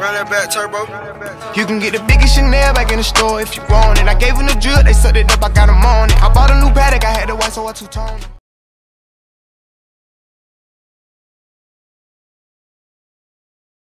Run that back, turbo. You can get the biggest Chanel back in the store if you want it. I gave them the drill, they sucked it up, I got them on it. I bought a new Patek, I had the white, so I two-tone